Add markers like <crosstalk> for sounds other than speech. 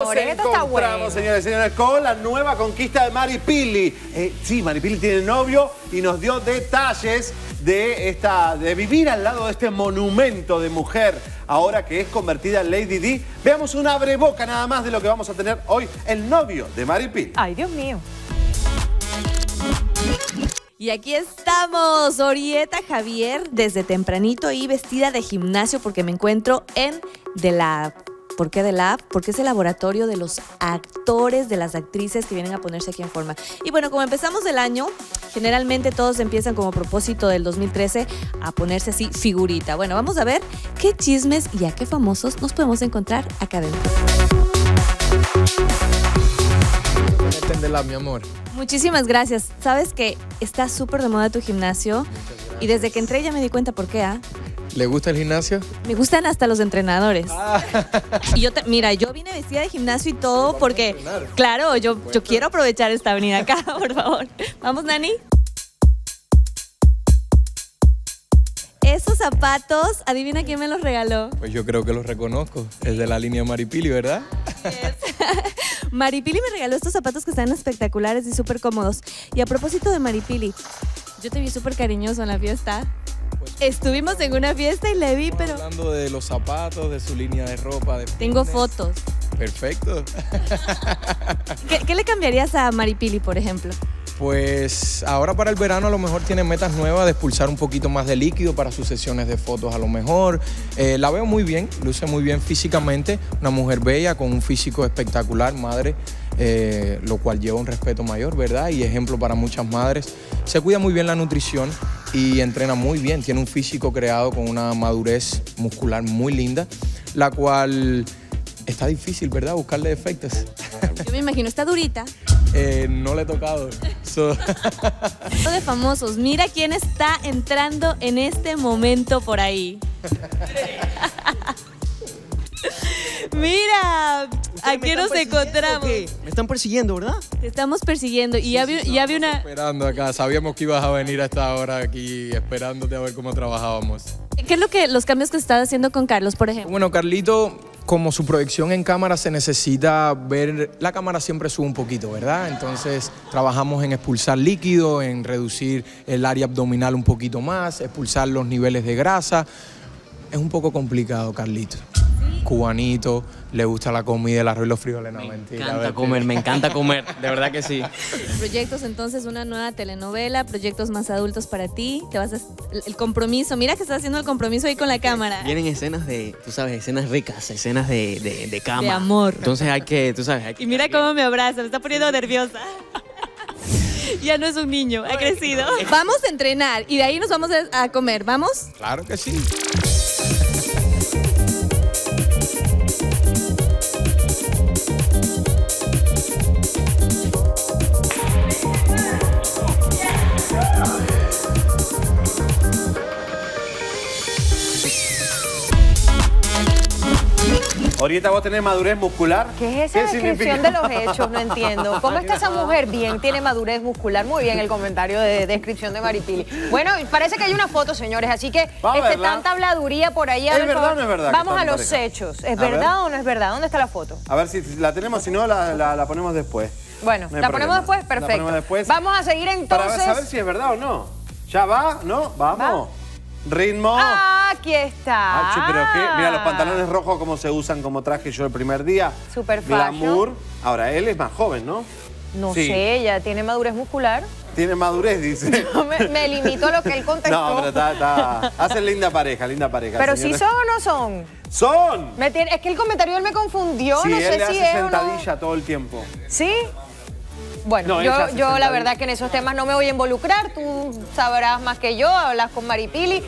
Nos encontramos, señores y señores, con la nueva conquista de Maripili. Eh, sí, Maripili tiene novio y nos dio detalles de, esta, de vivir al lado de este monumento de mujer, ahora que es convertida en Lady D. Veamos una boca nada más de lo que vamos a tener hoy, el novio de Maripili. Ay, Dios mío. Y aquí estamos, Orieta Javier, desde tempranito y vestida de gimnasio porque me encuentro en The Lab. ¿Por qué The Lab? Porque es el laboratorio de los actores, de las actrices que vienen a ponerse aquí en forma. Y bueno, como empezamos el año, generalmente todos empiezan como propósito del 2013 a ponerse así figurita. Bueno, vamos a ver qué chismes y a qué famosos nos podemos encontrar acá adentro. The Lab, mi amor. Muchísimas gracias. Sabes que está súper de moda tu gimnasio. Y desde que entré ya me di cuenta por qué, ¿ah? ¿Le gusta el gimnasio? Me gustan hasta los entrenadores. Ah. Y yo, te- mira, yo vine vestida de gimnasio y todo porque, claro, yo, yo quiero aprovechar esta avenida acá, <laughs> por favor. Vamos, Nani. Esos zapatos, adivina quién me los regaló. Pues yo creo que los reconozco. Es de la línea Maripili, ¿verdad? <laughs> Maripili me regaló estos zapatos que están espectaculares y súper cómodos. Y a propósito de Maripili, yo te vi súper cariñoso en la fiesta. Estuvimos en una fiesta y le vi, pero Hablando de los zapatos, de su línea de ropa. De tengo fitness. fotos. Perfecto. ¿Qué, qué le cambiarías a Maripili, por ejemplo? Pues ahora para el verano a lo mejor tiene metas nuevas de expulsar un poquito más de líquido para sus sesiones de fotos a lo mejor. Eh, la veo muy bien, luce muy bien físicamente, una mujer bella con un físico espectacular, madre, eh, lo cual lleva un respeto mayor, ¿verdad? Y ejemplo para muchas madres. Se cuida muy bien la nutrición y entrena muy bien, tiene un físico creado con una madurez muscular muy linda, la cual está difícil, ¿verdad? Buscarle defectos. <laughs> Yo me imagino, está durita. Eh, no le he tocado. So- <laughs> de famosos, mira quién está entrando en este momento por ahí. <laughs> Mira, aquí nos encontramos. Me están persiguiendo, ¿verdad? Te estamos persiguiendo y ya vi, ya vi una... Esperando acá, sabíamos que ibas a venir a esta hora aquí esperándote a ver cómo trabajábamos. ¿Qué es lo que los cambios que estás haciendo con Carlos, por ejemplo? Bueno, Carlito, como su proyección en cámara se necesita ver, la cámara siempre sube un poquito, ¿verdad? Entonces trabajamos en expulsar líquido, en reducir el área abdominal un poquito más, expulsar los niveles de grasa. Es un poco complicado, Carlito. Cubanito, le gusta la comida, el arroz y los frijoles, no, Me mentira. encanta vete. comer, me encanta comer, de verdad que sí. <laughs> Proyectos entonces, una nueva telenovela, proyectos más adultos para ti, te vas a... El compromiso, mira que estás haciendo el compromiso ahí con la cámara. Vienen escenas de, tú sabes, escenas ricas, escenas de, de, de cama. De amor. Entonces hay que, tú sabes, hay que... Y mira cómo me abraza, me está poniendo nerviosa. <laughs> Ya no es un niño, ha crecido. <laughs> Vamos a entrenar y de ahí nos vamos a a comer, ¿vamos? Claro que sí. Thank you. Orieta, ¿vos tenés madurez muscular? ¿Qué es esa descripción de los <laughs> hechos? No entiendo. ¿Cómo está esa mujer? Bien, tiene madurez muscular. Muy bien el comentario de descripción de Maripili. Bueno, parece que hay una foto, señores, así que a este, tanta habladuría por ahí. a ¿Es ver, verdad o no es verdad Vamos a los pareja? hechos. ¿Es A ver. verdad o no es verdad? ¿Dónde está la foto? A ver si la tenemos, si no la, la- la ponemos después. Bueno, No la ponemos después, La perfecto. ponemos después. Vamos a seguir entonces. Para saber si es verdad o no. ¿Ya va? ¿No? Vamos. Ritmo. Ah, aquí está. Acho, pero qué, mira los pantalones rojos como se usan como traje yo el primer día. Super. Glamour. Ahora, él es más joven, ¿no? No Sí. sé, ella tiene madurez muscular. Tiene madurez, dice. <laughs> No, me, me limito a lo que él contestó. No, pero está, está- Hacen linda pareja, linda pareja. Pero si señores. son o no son. ¡Son! Me tiene- es que el comentario él me confundió, Sí, no él sé le si hace es o no. sentadilla todo el tiempo. ¿Sí? Bueno, No, yo, la verdad que en esos temas no me voy a involucrar, tú sabrás más que yo, hablas con Maripili.